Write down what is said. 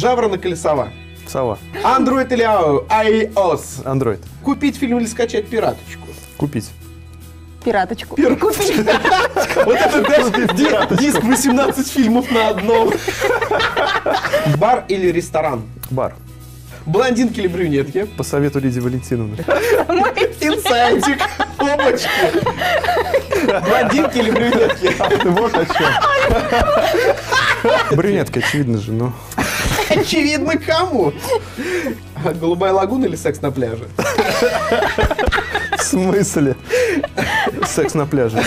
Жаворонок или сова? Сова. Android или iOS? Android. Купить фильм или скачать пираточку? Купить. Пираточку. Купить. Вот это даже ди- диск 18 фильмов на одном. Бар или ресторан? Бар. Блондинки или брюнетки? По совету Лидии Валентиновны. Инсайдик. Опачки. Блондинки или брюнетки? Вот о чем. Брюнетка, очевидно же, ну. Очевидно, кому? Голубая лагуна или секс на пляже? В смысле? Секс на пляже.